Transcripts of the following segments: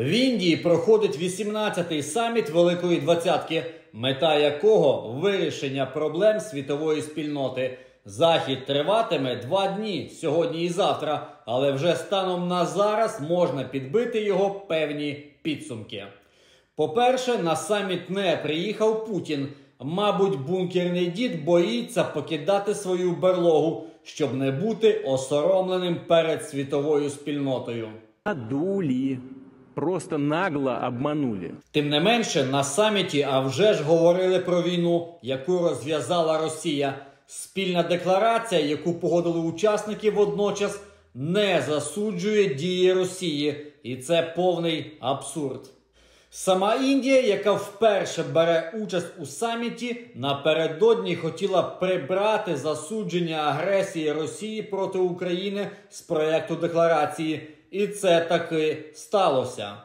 В Індії проходить 18-й саміт Великої Двадцятки, мета якого вирішення проблем світової спільноти. Захід триватиме два дні сьогодні і завтра, але вже станом на зараз можна підбити його певні підсумки. По-перше, на саміт не приїхав Путін. Мабуть, бункерний дід боїться покидати свою берлогу, щоб не бути осоромленим перед світовою спільнотою. Надули. Просто нагло обманули. Тим не менше, на саміті а вже ж говорили про війну, яку розв'язала Росія. Спільна декларація, яку погодили учасники, водночас не засуджує дії Росії, і це повний абсурд. Сама Індія, яка вперше бере участь у саміті, напередодні хотіла прибрати засудження агресії Росії проти України з проєкту декларації, і це таки сталося.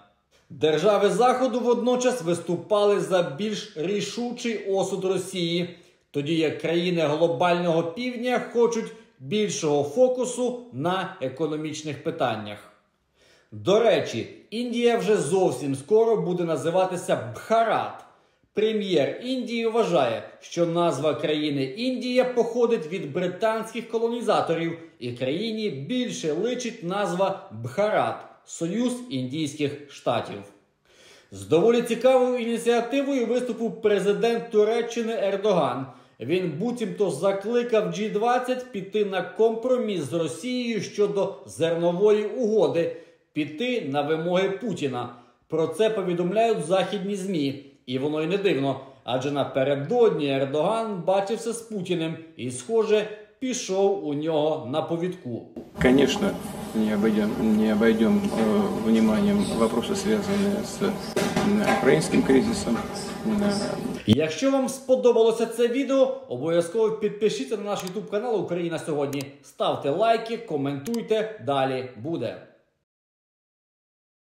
Держави Заходу водночас виступали за більш рішучий осуд Росії, тоді як країни глобального півдня хочуть більшого фокусу на економічних питаннях. До речі, Індія вже зовсім скоро буде називатися Бхарат. Прем'єр Індії вважає, що назва країни Індія походить від британських колонізаторів, і країні більше личить назва Бхарат Союз Індійських Штатів. З доволі цікавою ініціативою виступив президент Туреччини Ердоган. Він буцімто закликав G20 піти на компроміс з Росією щодо зернової угоди, піти на вимоги Путіна. Про це повідомляють західні змі, і воно й не дивно. Адже напередодні Ердоган бачився з Путіним і, схоже, пішов у нього на повідку. Конечно, не обойдем, не обойдем э, вниманием вопросы, связанные с э, украинским кризисом. Э, Якщо вам сподобалося це відео, обов'язково підпишіться на наш YouTube канал Україна сьогодні. Ставте лайки, коментуйте. Далі буде.